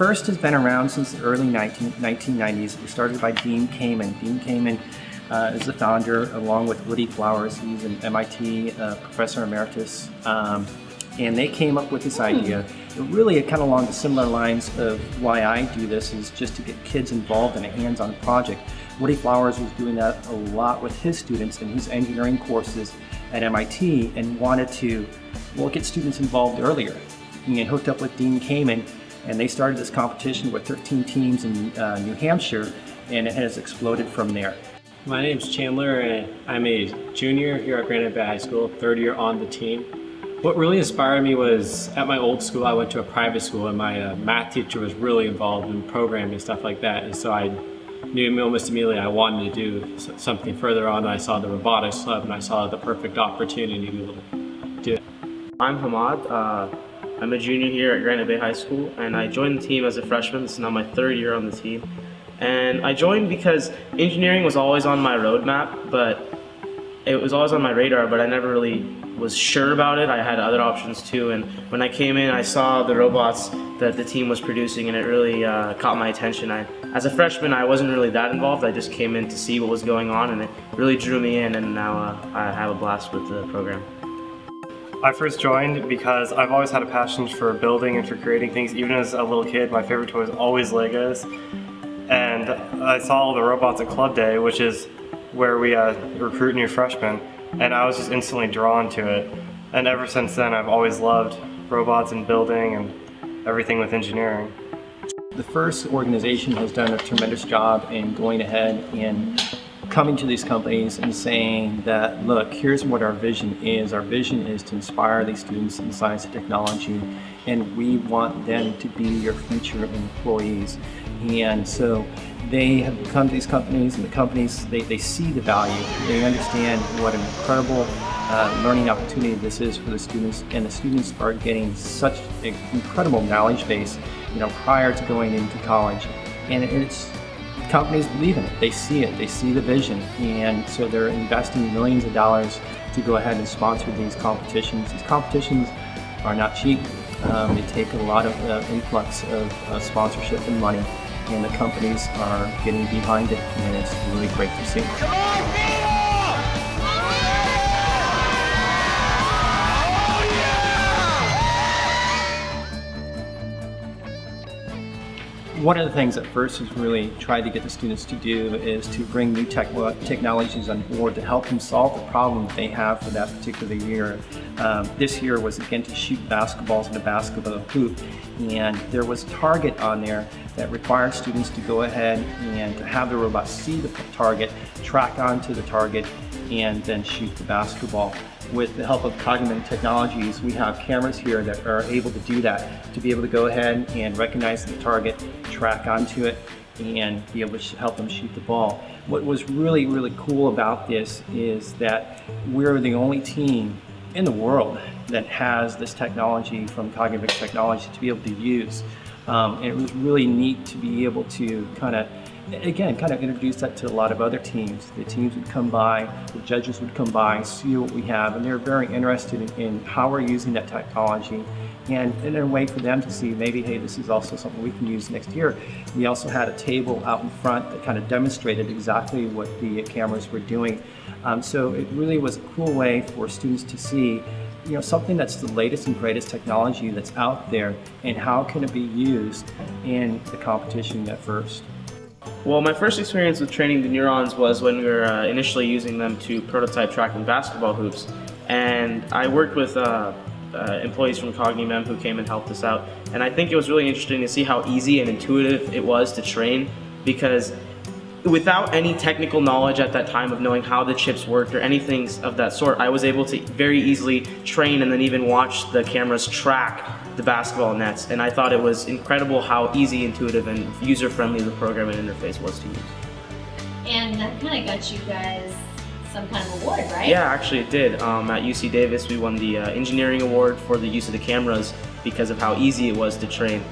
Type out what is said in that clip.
FIRST has been around since the early 19, 1990s. It was started by Dean Kamen. Dean Kamen uh, is the founder along with Woody Flowers. He's an MIT uh, professor emeritus. Um, and they came up with this idea. Really, kind of along the similar lines of why I do this is just to get kids involved in a hands-on project. Woody Flowers was doing that a lot with his students in his engineering courses at MIT and wanted to, well, get students involved earlier. And hooked up with Dean Kamen and they started this competition with 13 teams in uh, New Hampshire and it has exploded from there. My name is Chandler and I'm a junior here at Granite Bay High School, third year on the team. What really inspired me was at my old school, I went to a private school and my uh, math teacher was really involved in programming and stuff like that. And so I knew almost immediately I wanted to do something further on. I saw the robotics club and I saw the perfect opportunity to be able to do it. I'm Hamad. Uh, I'm a junior here at Granite Bay High School and I joined the team as a freshman. This is now my third year on the team. And I joined because engineering was always on my roadmap, but it was always on my radar, but I never really was sure about it. I had other options too, and when I came in, I saw the robots that the team was producing, and it really uh, caught my attention. I, as a freshman, I wasn't really that involved. I just came in to see what was going on, and it really drew me in, and now uh, I have a blast with the program. I first joined because I've always had a passion for building and for creating things. Even as a little kid, my favorite toy was always Legos. And I saw all the robots at Club Day, which is where we uh, recruit new freshmen, and I was just instantly drawn to it. And ever since then, I've always loved robots and building and everything with engineering. The FIRST organization has done a tremendous job in going ahead and coming to these companies and saying that, look, here's what our vision is. Our vision is to inspire these students in science and technology, and we want them to be your future employees. And so they have come to these companies, and the companies, they, they see the value. They understand what an incredible uh, learning opportunity this is for the students, and the students are getting such an incredible knowledge base, you know, prior to going into college. And it's companies believe in it. They see it. They see the vision. And so they're investing millions of dollars to go ahead and sponsor these competitions. These competitions are not cheap. Um, they take a lot of uh, influx of uh, sponsorship and money, and the companies are getting behind it, and it's really great to see. One of the things that FIRST has really tried to get the students to do is to bring new tech technologies on board to help them solve the problem they have for that particular year. Um, this year was again to shoot basketballs in a basketball hoop and there was a target on there that required students to go ahead and to have the robot see the target, track onto the target, and then shoot the basketball with the help of CogniMem Technologies, we have cameras here that are able to do that, to be able to go ahead and recognize the target, track onto it, and be able to help them shoot the ball. What was really, really cool about this is that we're the only team in the world that has this technology from CogniMem Technology to be able to use. Um, and it was really neat to be able to kind of again, kind of introduce that to a lot of other teams. The teams would come by, the judges would come by, see what we have, and they're very interested in, in how we're using that technology and in a way for them to see maybe, hey, this is also something we can use next year. We also had a table out in front that kind of demonstrated exactly what the cameras were doing. Um, so it really was a cool way for students to see you know, something that's the latest and greatest technology that's out there and how can it be used in the competition at FIRST. Well, my first experience with training the neurons was when we were uh, initially using them to prototype tracking basketball hoops. And I worked with uh, uh, employees from Cognimem who came and helped us out. And I think it was really interesting to see how easy and intuitive it was to train because without any technical knowledge at that time of knowing how the chips worked or anything of that sort, I was able to very easily train and then even watch the cameras track the basketball nets. And I thought it was incredible how easy, intuitive, and user-friendly the programming interface was to use. And that kind of got you guys some kind of award, right? Yeah, actually it did. Um, at UC Davis, we won the uh, engineering award for the use of the cameras because of how easy it was to train.